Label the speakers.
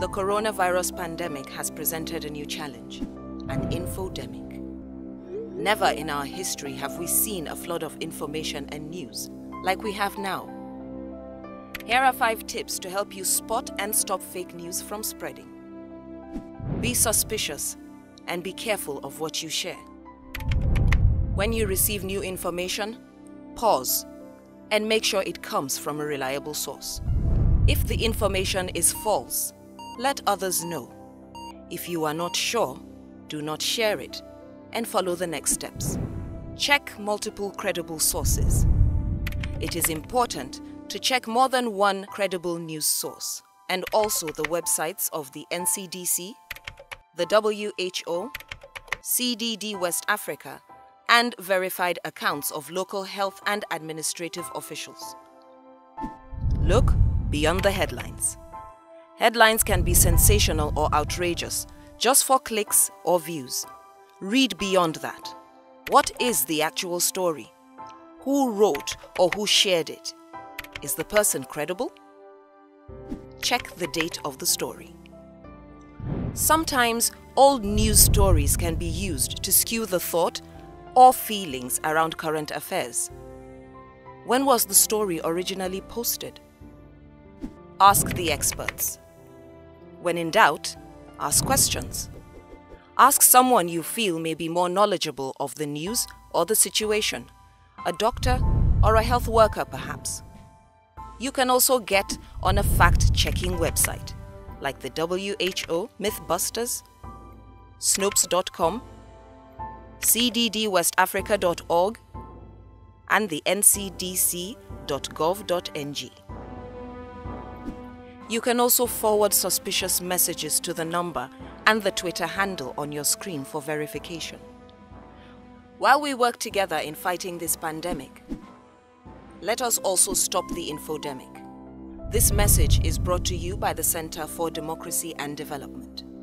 Speaker 1: The coronavirus pandemic has presented a new challenge an infodemic. Never in our history have we seen a flood of information and news like we have now. Here are five tips to help you spot and stop fake news from spreading. Be suspicious and be careful of what you share. When you receive new information, pause and make sure it comes from a reliable source. If the information is false, let others know. If you are not sure, do not share it and follow the next steps. Check multiple credible sources. It is important to check more than one credible news source and also the websites of the NCDC, the WHO, CDD West Africa, and verified accounts of local health and administrative officials. Look beyond the headlines. Headlines can be sensational or outrageous just for clicks or views. Read beyond that. What is the actual story? Who wrote or who shared it? Is the person credible? Check the date of the story. Sometimes old news stories can be used to skew the thought or feelings around current affairs. When was the story originally posted? Ask the experts. When in doubt, ask questions. Ask someone you feel may be more knowledgeable of the news or the situation, a doctor or a health worker perhaps. You can also get on a fact-checking website like the WHO Mythbusters, Snopes.com, cddwestafrica.org, and the ncdc.gov.ng. You can also forward suspicious messages to the number and the Twitter handle on your screen for verification. While we work together in fighting this pandemic, let us also stop the infodemic. This message is brought to you by the Center for Democracy and Development.